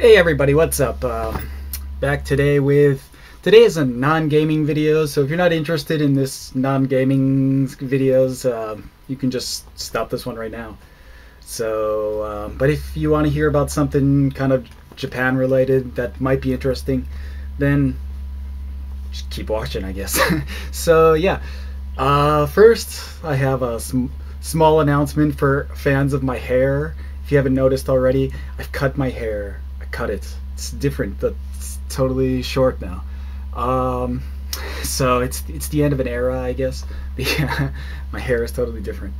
Hey everybody, what's up? Uh, back today with today is a non-gaming video, so if you're not interested in this non-gaming videos, uh, you can just stop this one right now. So, um, but if you want to hear about something kind of Japan related that might be interesting, then just keep watching, I guess. so yeah, uh, first I have a sm small announcement for fans of my hair. If you haven't noticed already, I've cut my hair. Cut it. It's different. It's totally short now. Um, so it's it's the end of an era, I guess. My hair is totally different.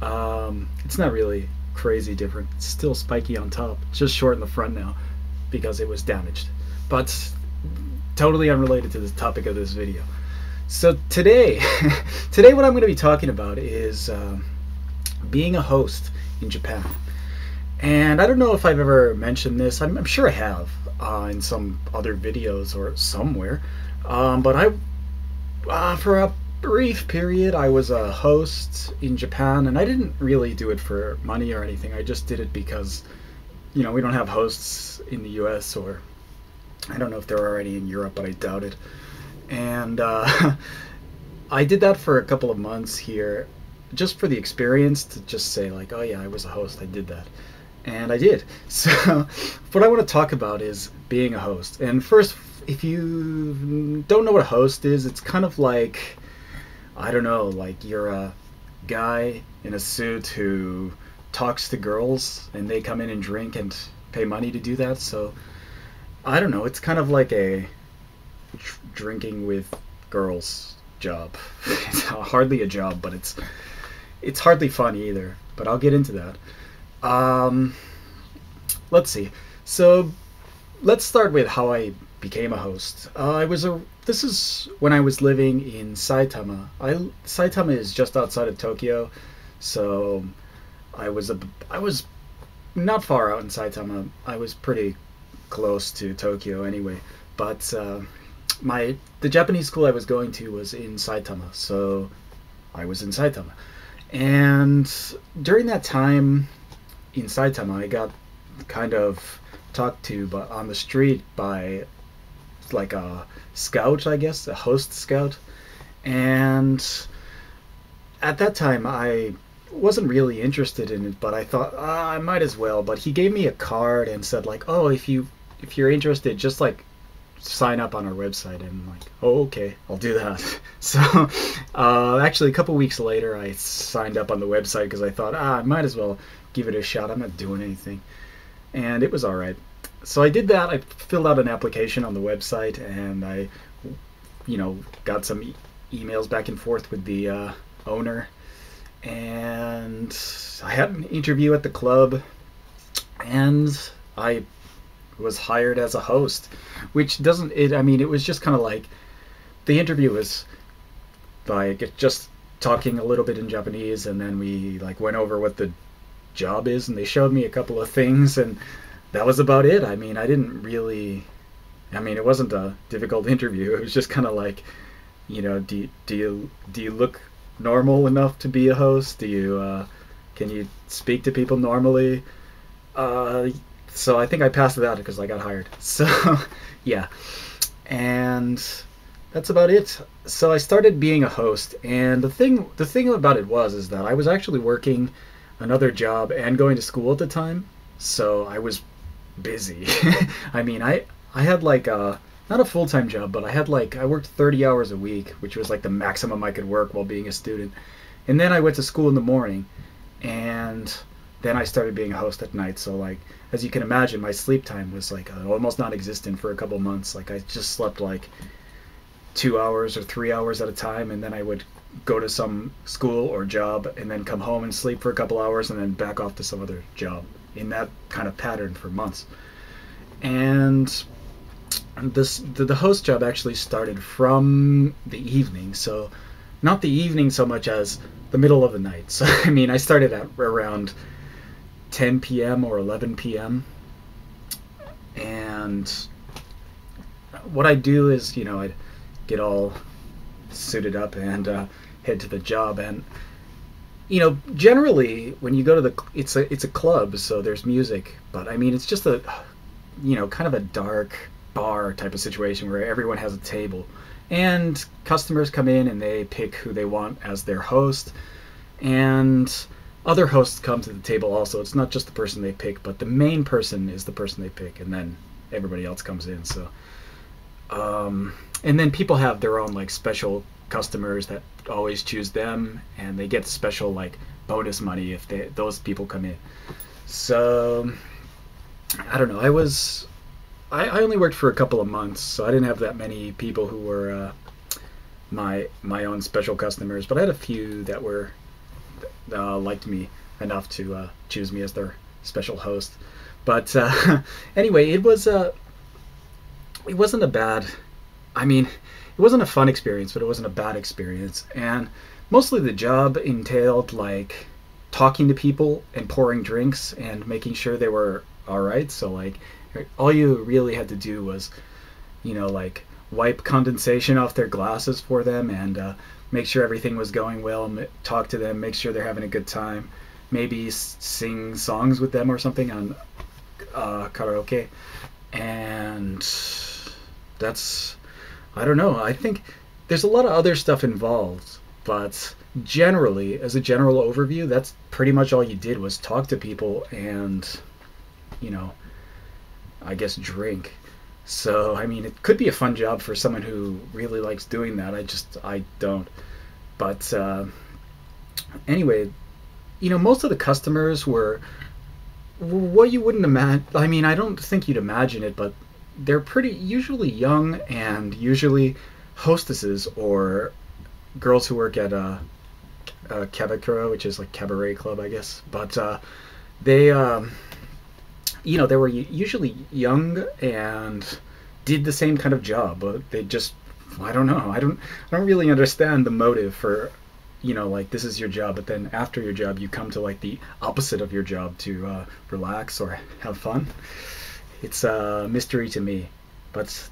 Um, it's not really crazy different. It's still spiky on top. Just short in the front now because it was damaged. But totally unrelated to the topic of this video. So today, today what I'm going to be talking about is um, being a host in Japan. And I don't know if I've ever mentioned this. I'm, I'm sure I have uh, in some other videos or somewhere. Um, but I, uh, for a brief period, I was a host in Japan, and I didn't really do it for money or anything. I just did it because, you know, we don't have hosts in the U.S. or I don't know if there are any in Europe, but I doubt it. And uh, I did that for a couple of months here, just for the experience to just say like, oh yeah, I was a host. I did that and I did. So, what I want to talk about is being a host. And first, if you don't know what a host is, it's kind of like, I don't know, like you're a guy in a suit who talks to girls and they come in and drink and pay money to do that. So, I don't know, it's kind of like a drinking with girls job. it's hardly a job, but it's it's hardly fun either. But I'll get into that. Um, let's see. So let's start with how I became a host. Uh, I was a. This is when I was living in Saitama. I Saitama is just outside of Tokyo, so I was a. I was not far out in Saitama. I was pretty close to Tokyo anyway. But uh, my the Japanese school I was going to was in Saitama, so I was in Saitama. And during that time, in Saitama, I got kind of talked to but on the street by like a scout, I guess, a host scout. And at that time, I wasn't really interested in it, but I thought ah, I might as well. But he gave me a card and said like, "Oh, if you if you're interested, just like sign up on our website." And I'm like, "Oh, okay, I'll do that." so, uh, actually, a couple weeks later, I signed up on the website because I thought, ah, I might as well give it a shot. I'm not doing anything. And it was all right. So I did that. I filled out an application on the website and I, you know, got some e- emails back and forth with the uh, owner. And I had an interview at the club and I was hired as a host, which doesn't, it, I mean, it was just kind of like the interview was like just talking a little bit in Japanese and then we like went over what the job is, and they showed me a couple of things, and that was about it. I mean, I didn't really. I mean, it wasn't a difficult interview. It was just kind of like, you know, do you, do you do you look normal enough to be a host? Do you uh, can you speak to people normally? Uh, so I think I passed that because I got hired. So yeah, and that's about it. So I started being a host, and the thing the thing about it was is that I was actually working another job and going to school at the time, so I was busy. I mean, I I had like a not a full time job, but I had like I worked 30 hours a week, which was like the maximum I could work while being a student. And then I went to school in the morning, and then I started being a host at night. So like as you can imagine, my sleep time was like uh, almost non-existent for a couple months. Like I just slept like two hours or three hours at a time, and then I would go to some school or job and then come home and sleep for a couple hours and then back off to some other job in that kind of pattern for months. And this the, the host job actually started from the evening, so not the evening so much as the middle of the night. So I mean, I started at around 10 p.m. or 11 p.m. And what I do is, you know, I'd get all suited up and uh, head to the job. And you know, generally when you go to the, it's a it's a club, so there's music. But I mean, it's just a you know, kind of a dark bar type of situation where everyone has a table. And customers come in and they pick who they want as their host. And other hosts come to the table also. It's not just the person they pick, but the main person is the person they pick, and then everybody else comes in. So, um, and then people have their own like special customers that always choose them, and they get special like bonus money if they those people come in. So, I don't know. I was I, I only worked for a couple of months, so I didn't have that many people who were uh, my my own special customers, but I had a few that were uh, liked me enough to uh, choose me as their special host. But uh, anyway, it was uh, it wasn't a bad. I mean, it wasn't a fun experience, but it wasn't a bad experience. And mostly the job entailed like talking to people and pouring drinks and making sure they were all right. So like, all you really had to do was, you know, like wipe condensation off their glasses for them and uh, make sure everything was going well, and talk to them, make sure they're having a good time, maybe sing songs with them or something on uh, karaoke, and that's I don't know. I think there's a lot of other stuff involved, but generally, as a general overview, that's pretty much all you did was talk to people and, you know, I guess drink. So, I mean, it could be a fun job for someone who really likes doing that. I just, I don't. But uh, anyway, you know, most of the customers were what you wouldn't imagine. I mean, I don't think you'd imagine it, but they're pretty usually young and usually hostesses or girls who work at a, a cabaret, which is like cabaret club, I guess. But uh, they. Um, you know, they were usually young and did the same kind of job, but they just I don't know. I don't I don't really understand the motive for you know like this is your job but then after your job you come to like the opposite of your job to uh, relax or have fun it's a mystery to me but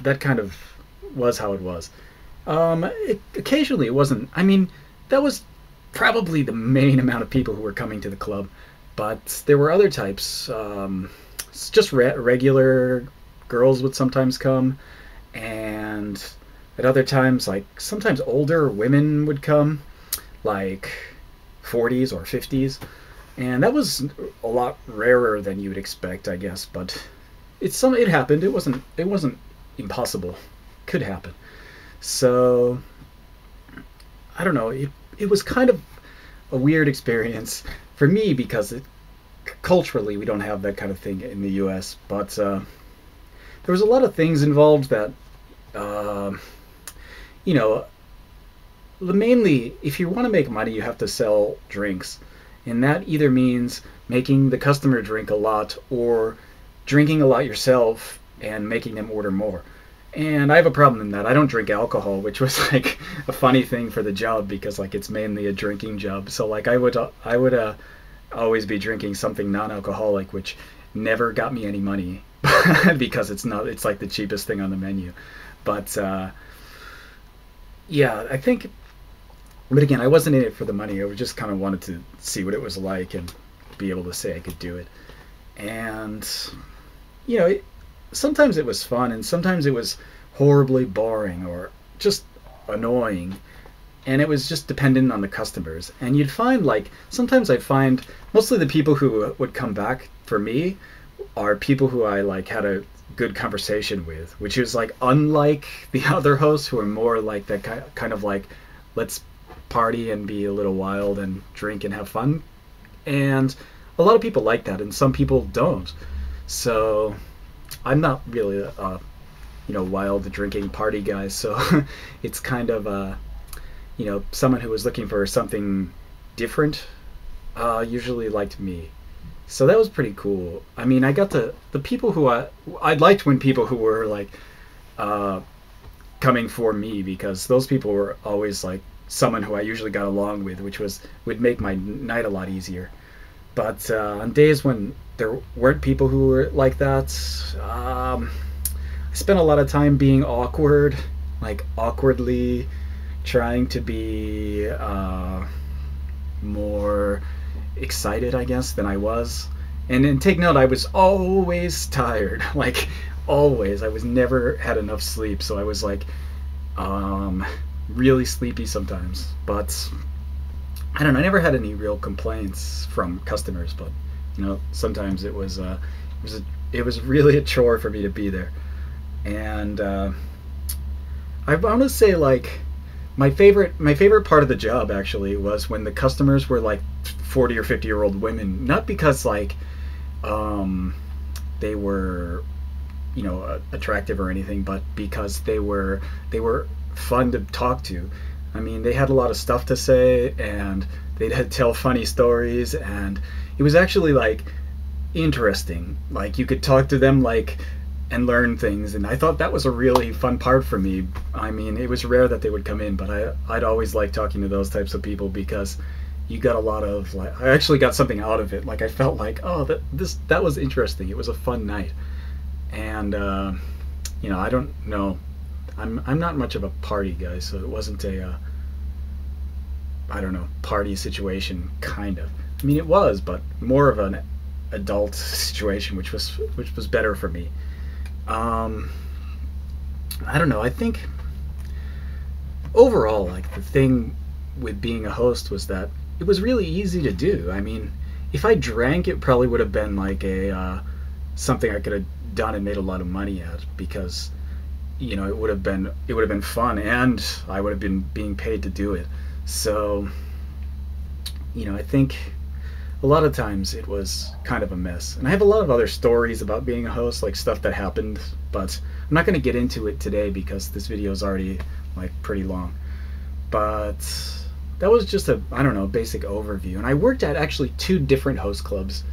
that kind of was how it was um, it, occasionally it wasn't i mean that was probably the main amount of people who were coming to the club but there were other types. Um, just re- regular girls would sometimes come, and at other times, like sometimes older women would come, like 40s or 50s, and that was a lot rarer than you would expect, I guess. But it's some it happened. It wasn't it wasn't impossible. Could happen. So I don't know. It it was kind of a weird experience for me because it, culturally we don't have that kind of thing in the U.S. But uh, there was a lot of things involved that, uh, you know, mainly if you want to make money, you have to sell drinks, and that either means making the customer drink a lot or drinking a lot yourself and making them order more. And I have a problem in that. I don't drink alcohol, which was like a funny thing for the job because like it's mainly a drinking job. So like I would I would uh, always be drinking something non-alcoholic, which never got me any money because it's not it's like the cheapest thing on the menu. But uh, yeah, I think. But again, I wasn't in it for the money. I just kind of wanted to see what it was like and be able to say I could do it. And you know, it, sometimes it was fun and sometimes it was horribly boring or just annoying and it was just dependent on the customers and you'd find like sometimes i'd find mostly the people who would come back for me are people who i like had a good conversation with which is like unlike the other hosts who are more like that kind of like let's party and be a little wild and drink and have fun and a lot of people like that and some people don't so I'm not really a, you know wild drinking party guy, so it's kind of uh, you know someone who was looking for something different uh, usually liked me. So that was pretty cool. I mean, I got the the people who I I liked when people who were like uh, coming for me because those people were always like someone who I usually got along with, which was would make my night a lot easier. But uh, on days when there weren't people who were like that, um, I spent a lot of time being awkward, like awkwardly trying to be uh, more excited, I guess, than I was. And then take note, I was always tired. Like always, I was never had enough sleep, so I was like um, really sleepy sometimes. But I don't know. I never had any real complaints from customers, but you know, sometimes it was uh, it was a, it was really a chore for me to be there, and uh, I want to say like my favorite my favorite part of the job actually was when the customers were like 40 or 50 year old women not because like um, they were you know attractive or anything but because they were they were fun to talk to. I mean they had a lot of stuff to say and they'd tell funny stories and it was actually like interesting. Like you could talk to them like and learn things and i thought that was a really fun part for me. I mean it was rare that they would come in but i i'd always like talking to those types of people because you got a lot of like i actually got something out of it. Like i felt like oh that this that was interesting. It was a fun night. And uh, you know i don't know i'm i'm not much of a party guy so it wasn't a uh, i don't know party situation kind of i mean it was but more of an adult situation which was which was better for me um, I don't know. I think overall, like the thing with being a host was that it was really easy to do. I mean, if I drank, it probably would have been like a uh, something I could have done and made a lot of money at because you know it would have been it would have been fun and I would have been being paid to do it. So you know, I think a lot of times it was kind of a mess. And I have a lot of other stories about being a host, like stuff that happened, but I'm not going to get into it today because this video is already like pretty long. But that was just a, I don't know, basic overview. And I worked at actually two different host clubs.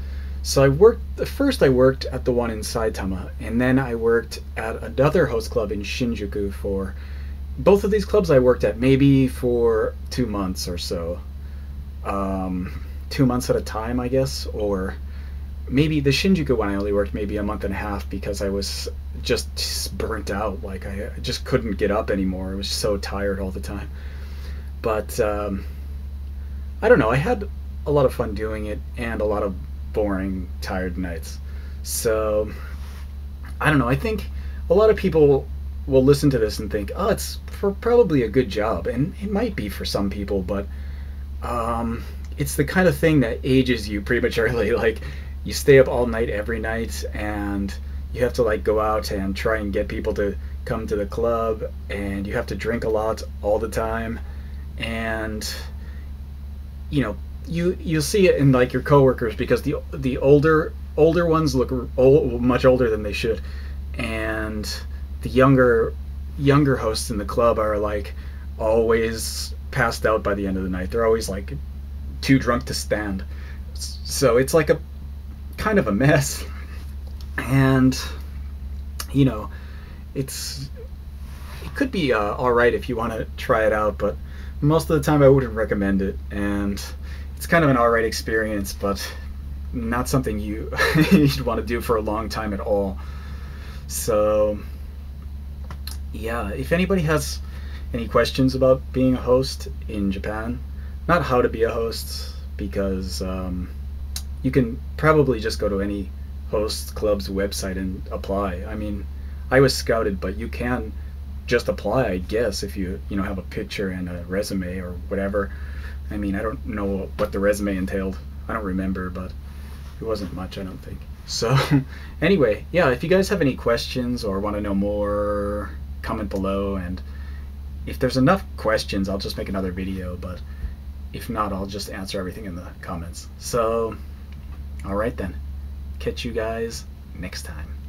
So I worked, first I worked at the one in Saitama, and then I worked at another host club in Shinjuku for, both of these clubs I worked at maybe for two months or so. Um, two months at a time, I guess, or maybe the Shinjuku one I only worked maybe a month and a half because I was just burnt out. Like I just couldn't get up anymore. I was so tired all the time. But um, I don't know. I had a lot of fun doing it and a lot of boring, tired nights. So I don't know. I think a lot of people will listen to this and think, oh, it's for probably a good job, and it might be for some people, but um, it's the kind of thing that ages you prematurely. Like you stay up all night every night and you have to like go out and try and get people to come to the club and you have to drink a lot all the time and you know you you'll see it in like your coworkers because the the older older ones look old, much older than they should and the younger younger hosts in the club are like always passed out by the end of the night they're always like too drunk to stand. So it's like a kind of a mess. And, you know, it's it could be uh, all right if you want to try it out, but most of the time I wouldn't recommend it. And it's kind of an all right experience, but not something you you'd want to do for a long time at all. So, yeah, if anybody has any questions about being a host in Japan, not how to be a host because um, you can probably just go to any host club's website and apply. I mean, I was scouted, but you can just apply, I guess, if you you know have a picture and a resume or whatever. I mean, I don't know what the resume entailed. I don't remember, but it wasn't much, I don't think. So, anyway, yeah, if you guys have any questions or want to know more, comment below. And if there's enough questions, I'll just make another video. But if not, I'll just answer everything in the comments. So, alright then. Catch you guys next time.